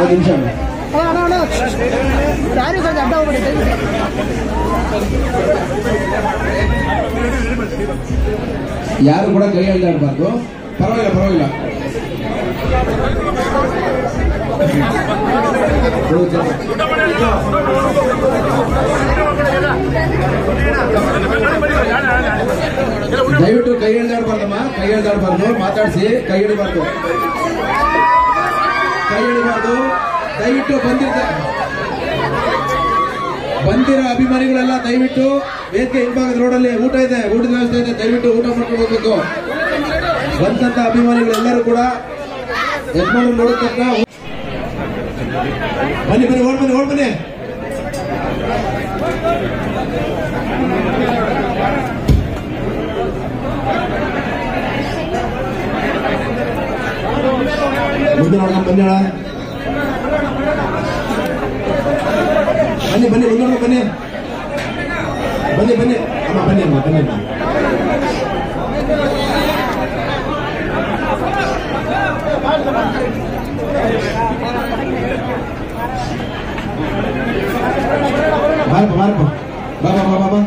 ಒಂದು ನಿಮಿಷ. ಅಣ್ಣ. ಅಣ್ಣ. ಅಣ್ಣ ಸ್ವಲ್ಪ ಅಡ್ಡ ಹೋಗ್ಬೇಡಿ ಯಾರು ಕೂಡ ಕೈ ಎಳ್ದಾಡಬಾರ್ದು ಪರವಾಗಿಲ್ಲ ಪರವಾಗಿಲ್ಲ. ದಯವಿಟ್ಟು ಕೈ ಎಳ್ದಾಡ್ಬಾರ್ದಮ್ಮ ಕೈ ಎಳ್ದಾಡ್ಬಾರ್ದು ಮಾತಾಡಿಸಿ ಕೈ ಹಿಡಿಬಾರ್ದು. ದಯವಿಟ್ಟು ಬಂದಿರ್ತ ಬಂದಿರೋ ಅಭಿಮಾನಿಗಳೆಲ್ಲ ದಯವಿಟ್ಟು ವೇದಿಕೆ ಹಿಂಭಾಗದ ರೋಡಲ್ಲಿ ಊಟ ಇದೆ, ಊಟದ ವ್ಯವಸ್ಥೆ ಇದೆ, ದಯವಿಟ್ಟು ಊಟ ಮಾಡ್ಕೊಂಡು ಹೋಗ್ಬೇಕು. ಬಂದಂತ ಅಭಿಮಾನಿಗಳೆಲ್ಲರೂ ಕೂಡ ಯಜಮಾನ ನೋಡಿದ ಬನ್ನಿ ಬನ್ನಿ, ಓಡ್ ಬನ್ನಿ ಓಡ್ ಬನ್ನಿ. ಮುಂದೆ ಅಣ್ಣ. ಬನ್ನಿ ಬನ್ನಿ ಮುಂದೆ ನೋಡ್ಕೊಂಡು ಬನ್ನಿ ಬನ್ನಿ ಬನ್ನಿ ಅಮ್ಮ ಬನ್ನಿ ಅಮ್ಮ ಬನ್ನಿ ಅಮ್ಮ ಬಾರಪ್ಪ ಬಾರಪ್ಪ ಬಾ ಬಾ ಬಾ ಬಾ ಬಾ